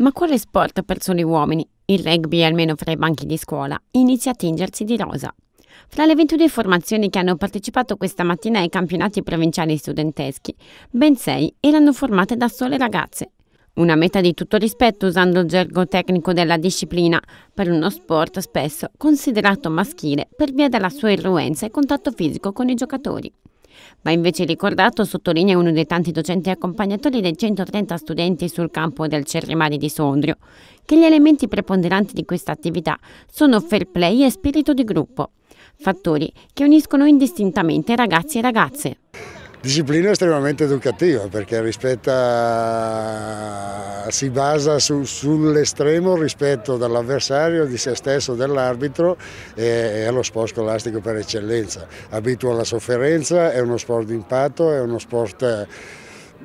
Ma quale sport per soli uomini? Il rugby, almeno fra i banchi di scuola, inizia a tingersi di rosa. Fra le 22 formazioni che hanno partecipato questa mattina ai campionati provinciali studenteschi, ben sei erano formate da sole ragazze. Una meta di tutto rispetto usando il gergo tecnico della disciplina per uno sport spesso considerato maschile per via della sua irruenza e contatto fisico con i giocatori. Va invece ricordato, sottolinea uno dei tanti docenti accompagnatori dei 130 studenti sul campo del Cerrimari di Sondrio, che gli elementi preponderanti di questa attività sono fair play e spirito di gruppo, fattori che uniscono indistintamente ragazzi e ragazze. Disciplina estremamente educativa perché rispetta, si basa su, sull'estremo rispetto dell'avversario, di se stesso, dell'arbitro e è lo sport scolastico per eccellenza. Abitua alla sofferenza, è uno sport di impatto, è uno sport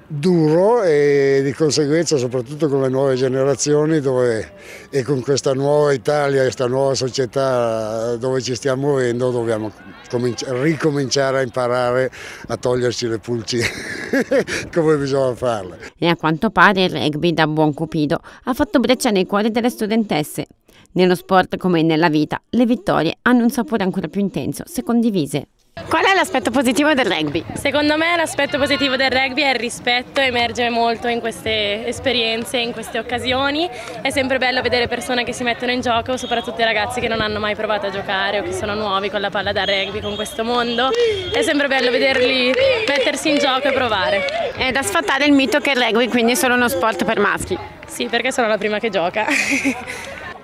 duro e di conseguenza soprattutto con le nuove generazioni dove, e con questa nuova Italia, questa nuova società dove ci stiamo muovendo dobbiamo ricominciare a imparare a toglierci le pulci come bisogna farle. E a quanto pare il rugby da buon cupido ha fatto breccia nei cuori delle studentesse. Nello sport come nella vita le vittorie hanno un sapore ancora più intenso se condivise. Qual è l'aspetto positivo del rugby? Secondo me l'aspetto positivo del rugby è il rispetto, emerge molto in queste esperienze, in queste occasioni. È sempre bello vedere persone che si mettono in gioco, soprattutto i ragazzi che non hanno mai provato a giocare o che sono nuovi con la palla da rugby, con questo mondo. È sempre bello vederli mettersi in gioco e provare. È da sfatare il mito che il rugby quindi è solo uno sport per maschi. Sì, perché sono la prima che gioca.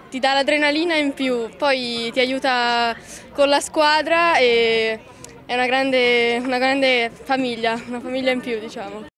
ti dà l'adrenalina in più, poi ti aiuta con la squadra e è una grande, una grande famiglia, una famiglia in più diciamo.